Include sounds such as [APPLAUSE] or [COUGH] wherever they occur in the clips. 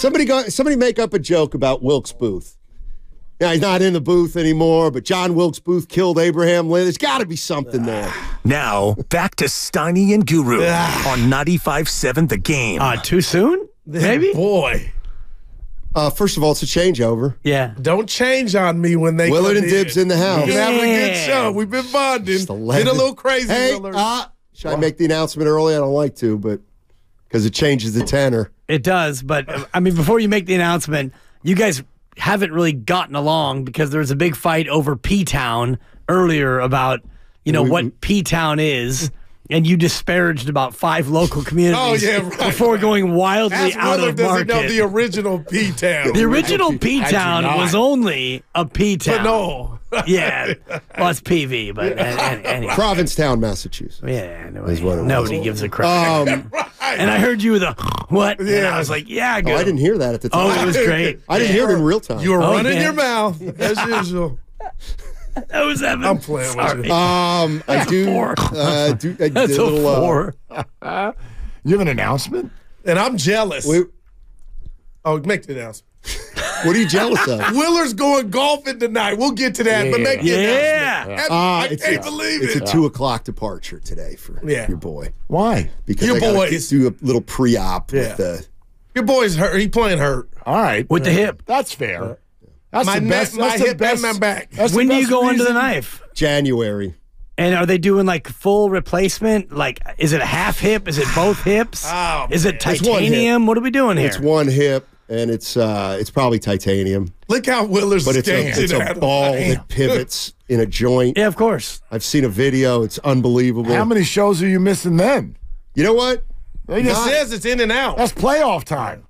Somebody go. Somebody make up a joke about Wilkes Booth. Now he's not in the booth anymore, but John Wilkes Booth killed Abraham Lincoln. There's got to be something there. Now, back to Steiny and Guru [SIGHS] on 95.7 The Game. Uh, too soon? Maybe? Boy, Uh, first of all, it's a changeover. Yeah. don't change on me when they Willard come and Dibs in the house. We've been having a good Yeah. show. We've been bonding. Just Been 11. a little crazy, Hey, Willard. uh, should I make the announcement early? I don't like to, but because it changes the tenor. It does, but uh, I mean, before you make the announcement, you guys haven't really gotten along because there was a big fight over P Town earlier about you know We- what P Town is, and you disparaged about five local communities. Oh, yeah, right. Before going wildly Ask out of doesn't know market. the original P Town. The original P Town was only a P But Town. no. Yeah, well, it's PV, but an- an- anyway. Provincetown, Massachusetts. Yeah, anyway, Is what it was. nobody gives a crap. Um, [LAUGHS] and I heard you with a [LAUGHS] what? And Yeah. I was like, yeah, oh, good. I didn't hear that at the time. Oh, it was great. [LAUGHS] I didn't hear it in real time. You were Oh, running yeah. your mouth as usual. That was Evan. I'm playing with Sorry. you. um, I do. four. Uh, do I That's did a little, uh, four. You have an announcement? And I'm jealous. wait, oh, make the announcement. What are you jealous of? [LAUGHS] Willard's going golfing tonight. We'll get to that, but make the Yeah. announcement. Ah, I can't it's- believe it's it. It's a two o'clock departure today for Yeah. your boy Why? because Your I gotta boys. do a little pre-op Yeah. with the. Your boy's hurt. He playing hurt. All right. With the hip. That's fair. That's My the best. my that's the hip, best, and my back. that's When do you best go under the knife? January. And are they doing like full replacement? Like, is it a half hip? Is it both hips? Oh, is it It's one hip. titanium? What are we doing here? It's one hip, and it's uh, it's probably titanium, Look how Willard's but it's a, standing it's a ball line. that pivots in a joint. yeah, of course. I've seen a video; it's unbelievable. How many shows are you missing then? You know what? They It just- says it's in and out. that's playoff time.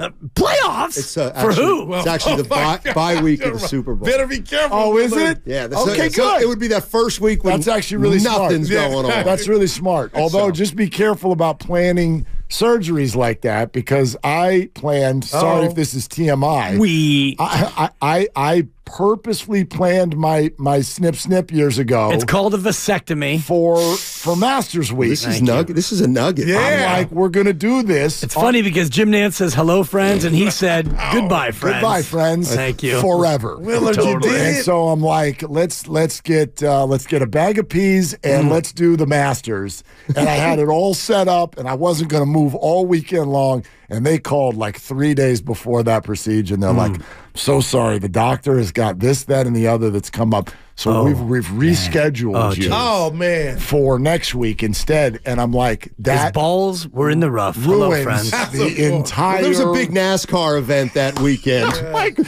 Playoffs It's uh, for actually, who? It's actually the Oh my bye, bye week of the Super Bowl. Better be careful. Oh, is it? Yeah. the- Okay, so, so good. it would be that first week when That's actually really nothing's smart. going on. That's really smart. Although, just be careful about planning surgeries like that because I planned. Sorry Oh. if this is TMI. We. I, I, I, I purposely planned my my snip snip years ago It's called a vasectomy. for for Masters Week. this is nugget. This is a nugget. Yeah. I'm like, we're gonna do this. It's funny because Jim Nantz says hello, friends, and he said goodbye, friends. Goodbye, friends. Thank you. Forever. Willard, you did. And so I'm like, let's let's get uh, let's get a bag of peas and Mm. let's do the Masters. And I had it all set up, and I wasn't going to move all weekend long. And they called like three days before that procedure, and they're Mm. like, "So sorry, the doctor has got this, that, and the other that's come up. So we've we've rescheduled Oh, you Oh man. for next week instead." And I'm like, His that balls were in the rough. Hello, friends. the entire. There's a big NASCAR event that weekend. [LAUGHS] like,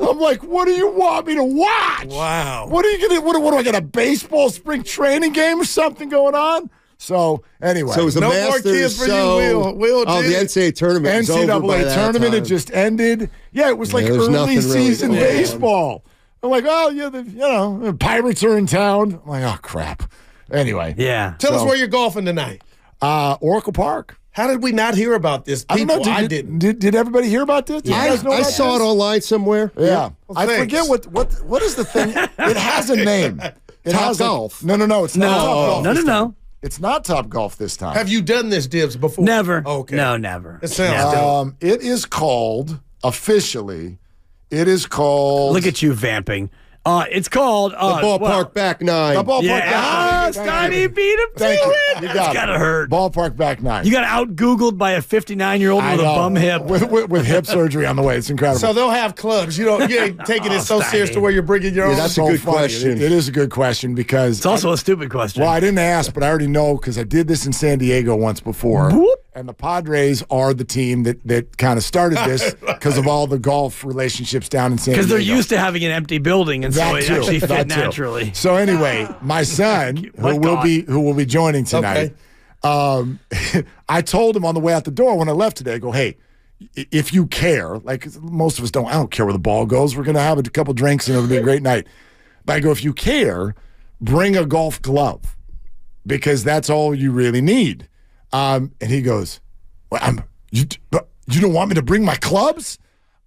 I'm like, what do you want me to watch? Wow. What are you gonna? What, what do I got? A baseball spring training game or something going on? So anyway, So it was a No more Masters. kids for you, so, Will. Will oh, the did it. NCAA tournament. was over by NCAA that tournament time. it just ended. Yeah, it was like Yeah, early nothing really season baseball. I'm like, oh yeah, the, you know, the Pirates are in town. I'm like, oh crap. Anyway, Yeah. Tell us where you're golfing tonight. uh, Oracle Park. How did we not hear about this? I don't People, know. I, Did, didn't. Did, did everybody hear about this? Did you I, guys know I saw this? it online somewhere. Yeah, I thanks. forget what what what is the thing. it has a name. [LAUGHS] It Top has a- Golf. no, no, no. It's not Top Golf. no, no, no. It's not Top Golf this time. Have you done this, Dibs, before? Never. Okay. No, never. It sounds Never. dope. um, it is called officially. It is called. Look at you vamping. Uh, it's called uh, The ballpark well, back nine. the ballpark. Yeah, back nine. Thank Steiny you. beat him to Thank you. it. You That's got it. gotta hurt. Ballpark back nine. You got out Googled by a 59 year old I with a bum hip. with, with, with hip surgery on the way. It's incredible. So they'll have clubs. You know, you ain't [LAUGHS] oh, taking it so Steiny. serious to where you're bringing your Yeah, own. that's a good funny. question. It- it is a good question because It's also a stupid question. Well, I didn't ask, but I already know because I did this in San Diego once before. Whoop. And the Padres are the team that that kind of started this [LAUGHS] because of all the golf relationships down in San Diego. Because they're used to having an empty building, and so That it too. actually [LAUGHS] fit naturally. So anyway, my son, who will be who will be joining tonight, um, [LAUGHS] I told him on the way out the door when I left today. I go, hey, if you care, like most of us don't, I don't care where the ball goes. We're gonna have a couple drinks and it'll be a great night. But I go, if you care, bring a golf glove because that's all you really need. Um, and he goes, well, I'm, you, but you don't want me to bring my clubs?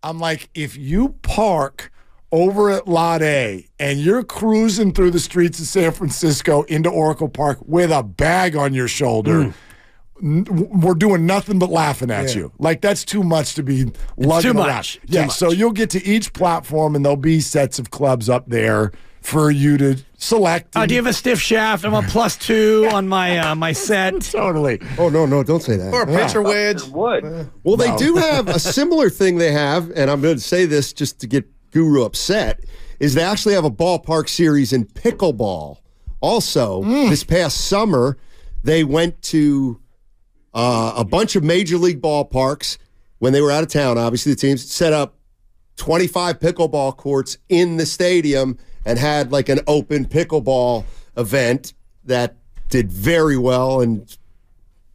I'm like, if you park over at Lot A and you're cruising through the streets of San Francisco into Oracle Park with a bag on your shoulder, n- we're doing nothing but laughing at Yeah. you. Like that's too much to be lugging too around. much. Too Yeah, so much. you'll get to each platform, and there'll be sets of clubs up there for you to select. Uh, do you have a stiff shaft? I'm a plus two [LAUGHS] on my uh, my set. [LAUGHS] totally. Oh no, no, don't say that. Or a pitcher wedge. Would. Well, they do [LAUGHS] have a similar thing they have, and I'm going to say this just to get Guru upset, is they actually have a ballpark series in pickleball. Also, this past summer, they went to uh, a bunch of major league ballparks when they were out of town. Obviously, the teams set up 25 pickleball courts in the stadium and had like an open pickleball event that did very well and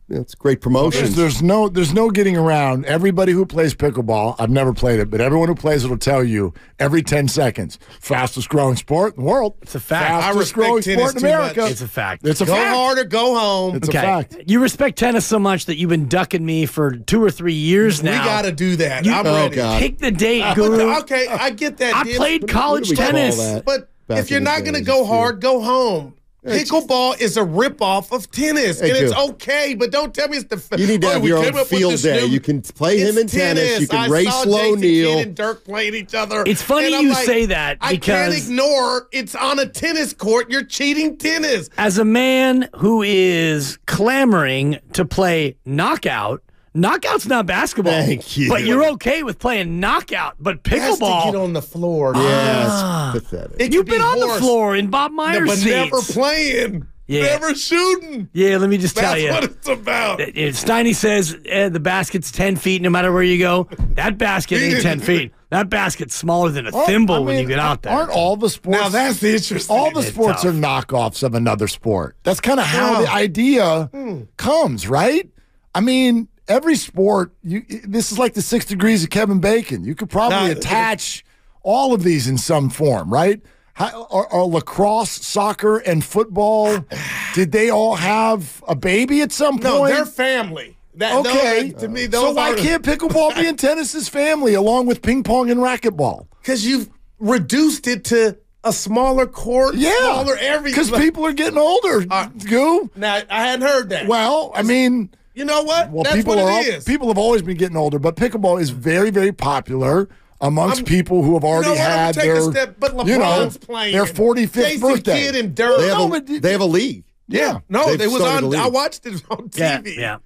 you know, it's great promotion. There's, there's no there's no getting around. Everybody who plays pickleball, I've never played it, but everyone who plays it will tell you every 10 seconds, fastest growing sport in the world. It's a fact. I Fastest respect growing tennis sport in America. much. It's a fact. It's a Go fact. hard or go home. It's okay. a fact. You respect tennis so much that you've been ducking me for two or three years we now. We got to do that. You- I'm Oh, ready. God. Pick the date, But [LAUGHS] Guru. the- okay, I get that. I Dibs, played college what do we call tennis. But if you're not going to go hard, go home. Pickleball is a ripoff of tennis, Hey, and it's okay. But don't tell me it's the. You need to Oh, have we your own field day. new- You can play him in tennis. You can I race saw slow Jason Neil. Kidd and Dirk playing each other. It's funny you like, say that because I can't ignore it's on a tennis court. You're cheating tennis. As a man who is clamoring to play knockout, knockout's not basketball. Thank you. But you're okay with playing knockout. But Has to get pickleball, on the floor. Yes, pathetic. It you've could been be on the floor in Bob Myers but seats. never playing. Yeah. Never shooting. yeah, let me just tell That's you. what it's about. Steiny says eh, the basket's 10 feet no matter where you go. That basket ain't 10 [LAUGHS] feet. That basket's smaller than a thimble I when you get out there. Aren't all the sports Now that's the interesting. all the sports tough. are knockoffs of another sport. That's kind of how the idea Hmm. comes, right? I mean, every sport. You this is like the six degrees of Kevin Bacon. You could probably Nah, attach all of these in some form, right? How, are, are lacrosse, soccer, and football? [SIGHS] did they all have a baby at some point? no, they're family. That, Okay, no, to me, so those why are can't pickleball be [LAUGHS] in tennis's family along with ping pong and racquetball? because you've reduced it to a smaller court, Yeah, smaller everything. because people are getting older. Uh, Goo. Now I hadn't heard that. Well, I mean, you know what? well, That's people what are it al- is. people have always been getting older, but pickleball is very, very popular amongst I'm- people who have already what? I'm had gonna take a their, step, but you know, playing. their 45th Jason birthday. Kidd and Dirk. They have, No, a, but- they have a league. yeah, no, They've it was on. I watched it on Yeah, TV. yeah.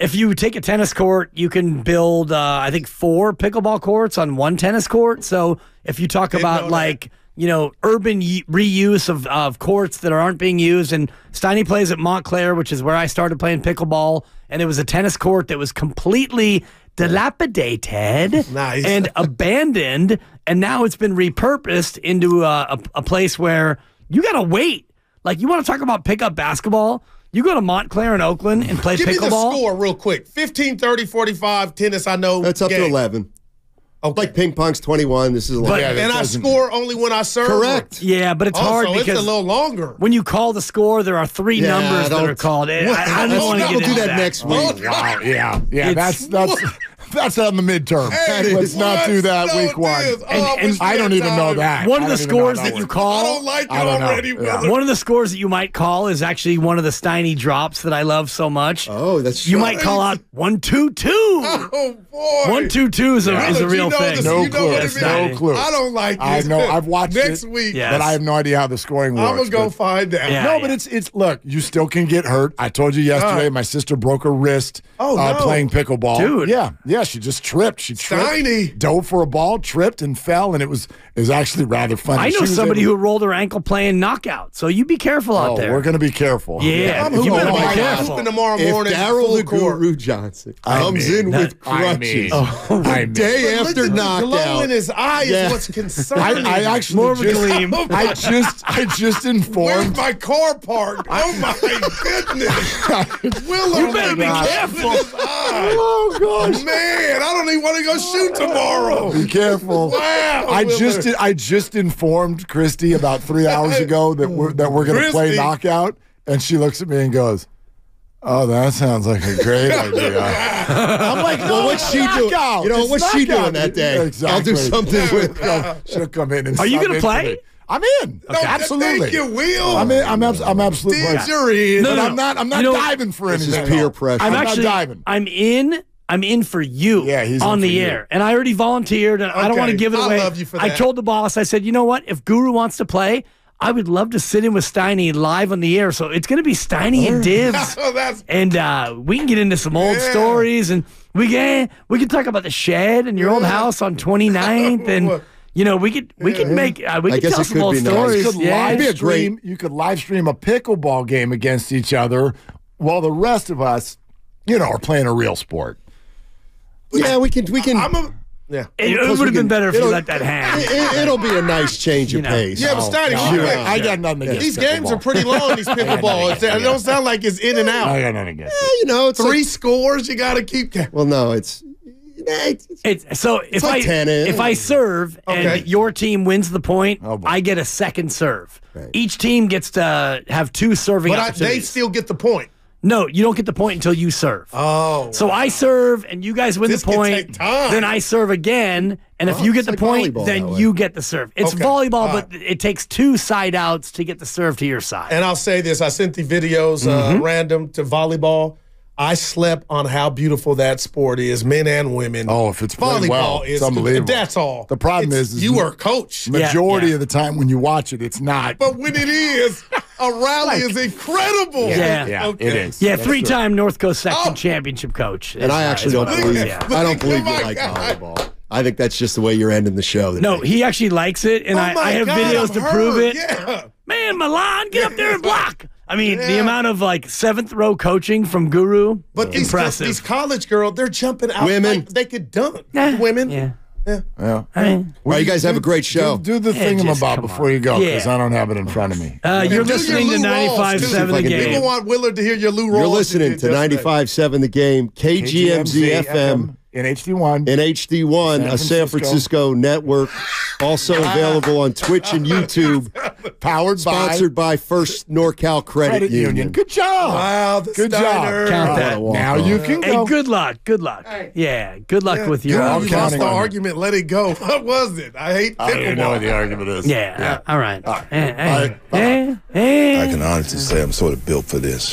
If you take a tennis court, you can build, uh, I think, four pickleball courts on one tennis court. So if you talk Didn't know about that. like, you know, urban y- reuse of, of courts that aren't being used, and Steiny plays at Montclair, which is where I started playing pickleball, and it was a tennis court that was completely dilapidated [LAUGHS] Nice. and [LAUGHS] abandoned, and now it's been repurposed into a, a, a place where you got to wait. Like, you want to talk about pickup basketball? You go to Montclair in Oakland and play Give me the pickleball. score real quick. 15, 30, 45, tennis, I know. That's up to 11. Okay. Like ping pong's 21. This is 11. But- Yeah, and I score only when I serve. Correct. Yeah, but it's Oh, hard so it's because a little longer. when you call the score, there are three Yeah, numbers that don't- are called. I, I Well, don't want to get we'll do into that next week. Oh, Wow, yeah, yeah. It's- That's that's [LAUGHS] that's on the midterm. Hey, Let's not do that No, week one. Oh, And- I and I don't even know that. One of the don't even know scores how that you call. I don't like it I don't know. already, Yeah. One of the scores that you might call is actually one of the Steiny drops that I love so much. Oh, that's you true. might call out one two two. [LAUGHS] Oh boy. One two two is a, Now is a that you real know thing. this- No clue. what No clue. I don't like it. I know. I've watched next it, week. Yeah. but I have no idea how the scoring works. I'm gonna go find out. Yeah. No, but it's it's look. You still can get hurt. I told you yesterday. My sister broke her wrist. Oh, uh, no. playing pickleball, Dude. Yeah, yeah. She just tripped. She tripped, Steiny. dove for a ball, tripped, and fell, and it was it was actually rather funny. I know somebody able- who rolled her ankle playing knockout. So you be careful out Oh, there. we're gonna be careful. Yeah, I'm you hooping, better Oh be my I'm careful. hooping tomorrow If morning. Daryl full the. Guru Johnson I comes mean, in with I crutches mean, I mean. [LAUGHS] [LAUGHS] day Look after at the glow knockout, in his eye Yeah. is what's concerning. I, I actually More just, gleam. [LAUGHS] I just I just informed Where's my car parked? Oh my goodness! Willow, You better be careful. oh gosh. Man, I don't even want to go shoot tomorrow. Be careful. Wow, I Willard. just I just informed Christy about three hours ago that we're that we're gonna play knockout, and she looks at me and goes, "Oh, that sounds like a great [LAUGHS] idea." I'm like, Well, what's she doing? knockout. You know, It's what's she knockout." doing that day? Exactly. I'll do something with. [LAUGHS] She'll come in and Are you gonna in play? I'm in. No, absolutely. Thank you, Will. I'm in. I'm, abs- I'm absolutely. Did you're in. No, no, I'm not. I'm not You know- diving for anything. This is anything. peer pressure. I'm I'm actually not diving. I'm in. I'm in for you. Yeah, he's on the for you. air, and I already volunteered. And I don't want to give it I away. love you for I told the boss. I said, you know what? If Guru wants to play, I would love to sit in with Steiny live on the air. So it's going to be Steiny and [LAUGHS] Dibs. Oh, and uh, we can get into some old Yeah. stories and we can we can talk about the shed and your old house on 29th [LAUGHS] and you know we could we could make uh, we I could guess tell it some could old be nice. stories. You could yeah. live It'd be a great- stream. You could live stream a pickleball game against each other, while the rest of us, you know, are playing a real sport. Yeah, we can. We can. I'm a yeah. It, Plus would have been better if you let that hang. it, will be a nice change of know. pace. Yeah, but Steiny, Oh, we- I, I got nothing against These games are pretty long. These [LAUGHS] pickleball, It's- it don't sound like it's in and out. I got nothing against it. you know, it's Three Like, scores, you got to keep. well, no, it's. it's- It's so if like I tennis. if I serve Okay. and your team wins the point, Oh. I get a second serve. Each team gets to have two serving But I, they still get the point. No, you don't get the point until you serve. Oh, So I serve and you guys win This the could point. take time. Then I serve again, and if Oh, you get the like point, then you get the serve. It's Okay. volleyball, All but it takes two side outs to get the serve to your side. and I'll say this: I sent the videos uh, Mm-hmm. random to volleyball. I slept on how beautiful that sport is, men and women. Oh, if it's volleyball well, is it's unbelievable. That's all. The problem is- is you are a coach, Majority yeah. of the time when you watch it, it's not. but when it is, [LAUGHS] a rally is incredible. Yeah. yeah, Okay. it is. yeah, three-time North Coast section Oh. championship coach. and I is, actually don't believe. was, I don't believe Oh you like God. volleyball. I think that's just the way you're ending the show. Today. No, he actually likes it, and Oh I, I have God, videos I'm to hurt. prove it. Yeah. Man, Milan, get up there and [LAUGHS] block. I mean, the amount of like seventh row coaching from Guru, But these, impressive. these college girls, they're jumping out Women. like they could dunk. Yeah. Women. yeah. Yeah. I mean, All right, you guys have a great show. Do, do the Yeah, thing just about before on. you go, because Yeah. I don't have it in front of me. uh, you're And do your listening to Lou Rawls, 95 too. 7 the See if I can do game. People want Willard to hear your Lou Rawls. You're listening to 95.7 The Game, KGMZ FM in HD1. in HD1, a San Francisco. Francisco network. Also [LAUGHS] available on Twitch and YouTube. Powered Sponsored by First NorCal Credit, Credit Union. Union. Good job. Wow, Good Steiner. job. Count that. Now on. you can Hey, go. good luck. Good luck. Yeah, good luck with your. You I'm lost the argument. Let it go. [LAUGHS] What was it? I hate I don't know what the argument is. Yeah, uh, all right. Eh, eh, Bye. eh, eh. I can honestly say I'm sort of built for this.